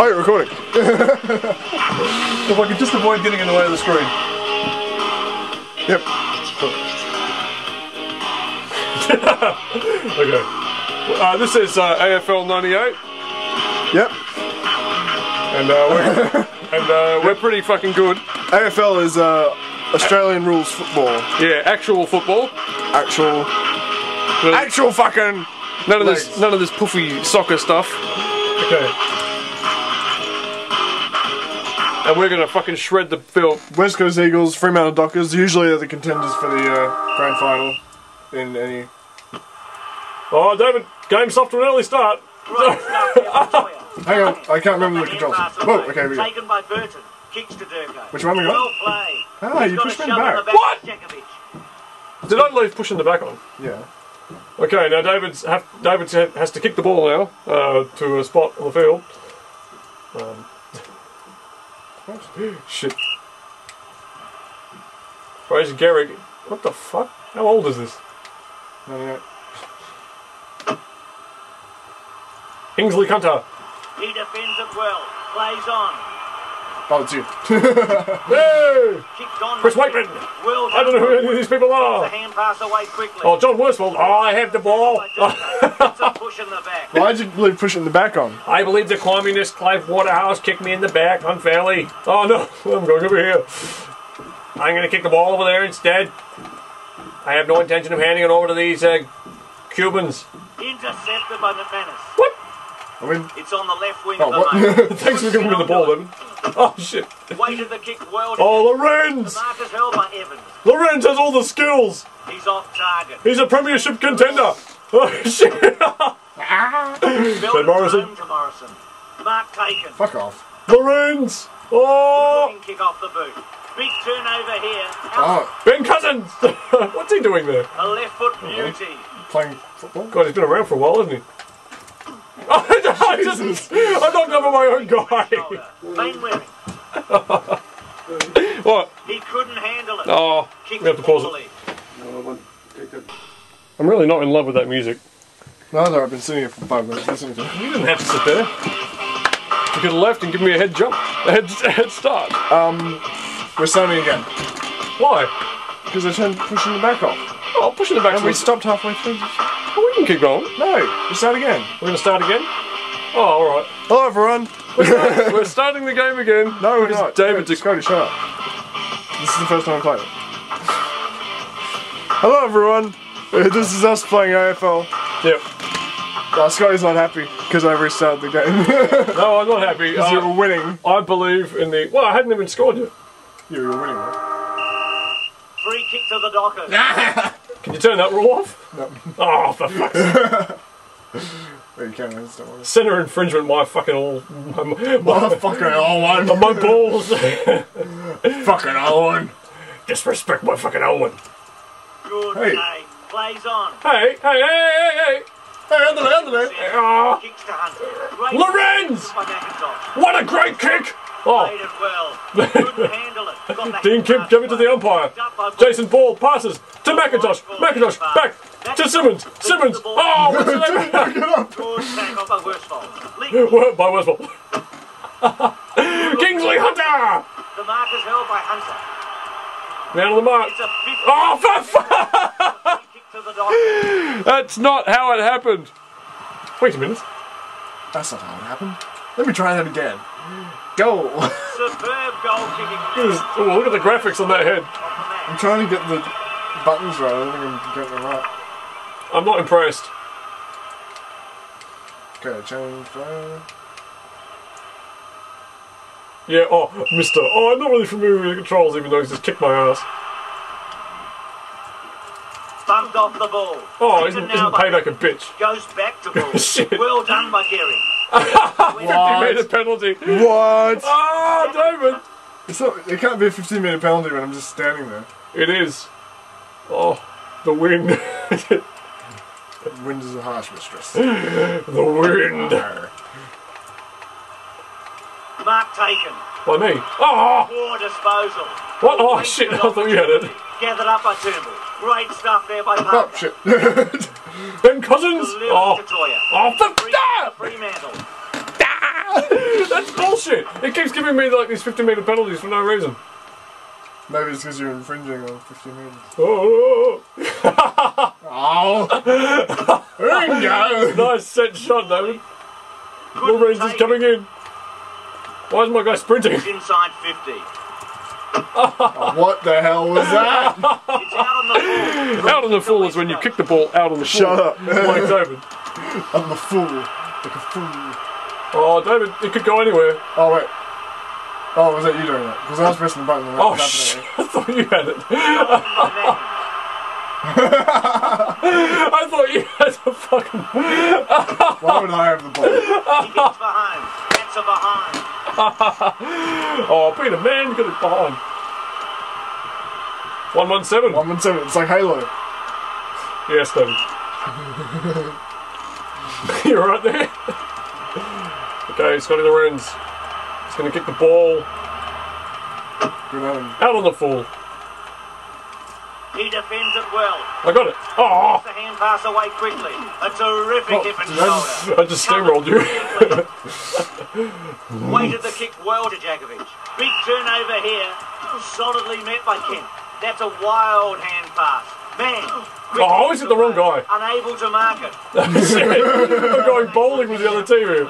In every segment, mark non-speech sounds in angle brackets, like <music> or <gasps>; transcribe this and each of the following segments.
Oh, you're recording. <laughs> If I could just avoid getting in the way of the screen. Yep. <laughs> Okay. Uh, this is uh, AFL 98, Yep. and uh, we're, <laughs> and uh, we're pretty fucking good. AFL is uh, Australian rules football. Yeah, actual football. Actual, actual fucking. None of this, none of this puffy soccer stuff. Okay. And we're gonna fucking shred the field. West Coast Eagles, Fremantle Dockers, usually they're the contenders for the uh, grand final in any. Oh, David, game soft to an early start. Right, start there for Toya. Hang on, I can't remember the controls. Pass Whoa, away. okay, we go. Taken by Burton. Kicks to Durko. Which one we got? Well played. Ah, you pushed me in the shove on back. What? Did I leave pushing the back on? Yeah. Okay, now David's have, David has to kick the ball now uh, to a spot on the field. Um, shit. Fraser Gehrig. What the fuck? How old is this? 98. Kingsley Hunter. He defends it well. Plays on. Oh, it's you. Hey! Chris Waterman. Well I don't know who any of these people The are. hand pass away quickly. Oh, John Worsfold. Oh, I have the ball. By Durko. It's push in the back. <laughs> Why'd you leave pushing the back on? I believe the communist Clive Waterhouse kicked me in the back unfairly. Oh no, <laughs> I'm going over here. I'm going to kick the ball over there instead. I have no intention of handing it over to these uh, Cubans. Intercepted by McManus. What? I mean, It's on the left wing oh, at the moment. what? <laughs> Thanks for giving me the ball, then. <laughs> Oh shit. Weighted the kick well. Oh, The Lorenz! mark is held by Evans. Lorenz has all the skills. He's off target. He's a premiership contender. Oh <laughs> shit. Belted Morrison. Morrison. Mark taken. Fuck off. Lorenz. Oh, kick off the boot. Big turnover here. Oh, Ben Cousins. What's he doing there? A left foot beauty. playing football? God, he's been around for a while, hasn't he? I just, I knocked over my own guy. Mainwaring. What? He couldn't handle it. Oh, Kicked we have to pause poorly. it. I'm really not in love with that music. No, no, I've been sitting here for five minutes listening to it. You didn't have to sit there. You could have left and give me a head jump, a head, a head start. Um, we're starting again. Why? Because I turned pushing the back off. Oh, pushing it back And we stopped halfway through. Oh, we can keep going. No, we start again. We're going to start again? Oh, alright. Hello, everyone. We're starting the game again. <laughs> No, we're Because not. David just Cody, shut up. This is the first time I'm playing it. <laughs> Hello, everyone. <laughs> This is us playing AFL. Yep. Uh, Scotty's not happy because I restarted the game. No, I'm not happy. Because you Uh, were winning. I believe in the. Well, I hadn't even scored yet. You were winning, right? Free kick to the Dockers. Can you turn that rule off? No. Oh, for fuck's sake. Wait, you can. I just don't want to. Center infringement, my fucking all. My, my, Motherfucking Owen. my balls. <laughs> Fucking Owen. Disrespect my fucking Owen. Good Hey. play. Plays on. Hey, hey, hey, hey, hey. Hey, Anthony, Anthony. Oh, Kicks to Lorenz! what a great kick! Oh, well. Couldn't <laughs> handle it. Dean Kemp pass gave it to the umpire. Jason Ball passes to McIntosh. McIntosh back to Simmons. Simmons. <laughs> Oh, what's the name? Get up. Good by Worsfold. Leap. Word by Westball. <laughs> Kingsley Hunter! The mark is held by Hunter. Man on the mark. It's a fifth Oh, <laughs> for fuck! kick to the Dockers. That's not how it happened. Wait a minute. That's not how it happened. Let me try that again. Go. Superb goal kicking Look oh, look at the graphics on that head. I'm trying to get the buttons right. I don't think I'm getting them right. I'm not impressed. Okay, change fire. Yeah, oh, Mister. Oh, I'm not really familiar with the controls, even though he's just kicked my ass. Bumped off the ball. Oh, Taken isn't, now isn't payback a bitch? <laughs> Goes back to ball. <laughs> Shit. Well done by Gary. He made a penalty. What? Ah, David! It's not, it can't be a 15 minute penalty when I'm just standing there. It is. Oh, the wind. <laughs> Wind is a harsh mistress. <gasps> the wind. Mark taken. By me. Oh, Poor disposal. what? Oh, shit, I thought you had it. Gathered up by Turnbull. Great stuff there by oh, Parker. shit. <laughs> Ben Cousins. Delivered Oh, to Toya. oh, the, Free ah! Fremantle. Ah! <laughs> That's bullshit! It keeps giving me like these 50 meter penalties for no reason. Maybe it's because you're infringing on 50 metres. <laughs> Oh, Oh! there go! nice set shot, David. Couldn't Wolverines is take coming in. Why is my guy sprinting? It's <laughs> inside 50. What the hell was that? <laughs> It's out on the floor. Out on the full is when you kick the ball out on the full. Shut up. Like David. I'm a fool. Like a fool. Oh, David, it could go anywhere. Oh, wait. Oh, was that you doing that? Because I was <laughs> pressing the button and Oh, shit. <laughs> I thought you had it. <laughs> I thought you had the fucking. Why would I have the ball? He gets behind. A behind. Oh, Peter, man, get it behind. 117. One and seven. It's like Halo. Yes, David. You're right there. okay, Scotty Lorenz. He's going to kick the ball Good on him. out on the full. He defends it well. I got it. Oh, The hand pass away quickly. A terrific Oh, hip and did I just- shoulder. I just steamrolled you. Weighted the kick well to Jakovich. Big turnover here. Solidly met by Kent. That's a wild hand pass. Man. quick Oh, is it the wrong guy? Unable to mark it. <laughs> Shit. I'm going bowling with the other team here.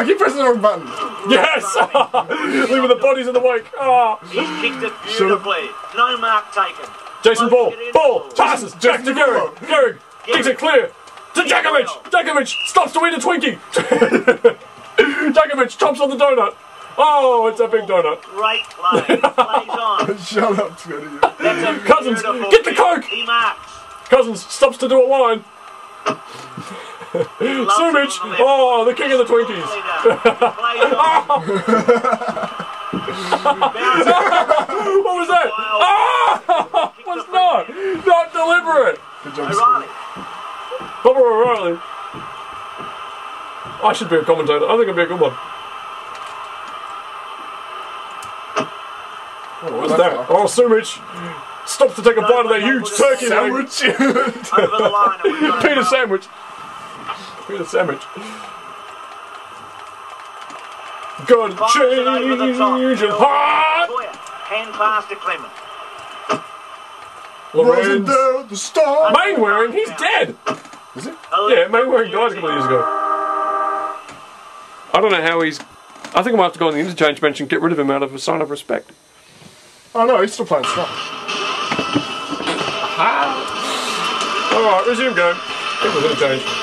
I keep pressing the wrong button. Yes! <laughs> Leaving the bodies in the wake. Ah. He's kicked it beautifully. No mark taken. Jason Ball. Get in. Ball. Passes. Back to Gehrig. Gehrig. Kicks it clear. To Jakovich. Jakovich stops to eat a Twinkie. <laughs> Jakovich chomps on the donut. Oh, it's a big donut. Great play. Plays <laughs> on. Shut up, Scotty. That's a Cousins, beautiful get the. Coke. He marks. Cousins stops to do a line. Loves it Sumich. on the left. Oh, the king of the Twinkies. Plays on. Bounces. What was that? Ah! Was <laughs> not. Not deliberate. Good job, Scotty. O'Reilly. Bubba O'Reilly. I should be a commentator. I think I'd be a good one. Oh, what's that? Oh, Sumich stops to take a bite of that huge turkey. Sandwich. <laughs> Over the line. and we've got a Peter. Sandwich. Peter Sandwich. Gotta Fires it over the top. change your heart. Hand pass to Clement. Wasn't Lorenz. there the star? Mainwaring, he's dead. Is it? Yeah, Mainwaring died a couple of years ago. I don't know how he's. I think I might have to go on the interchange bench and get rid of him out of a sign of respect. Oh no, he's still playing strong. Alright, resume game. I think we're going to change.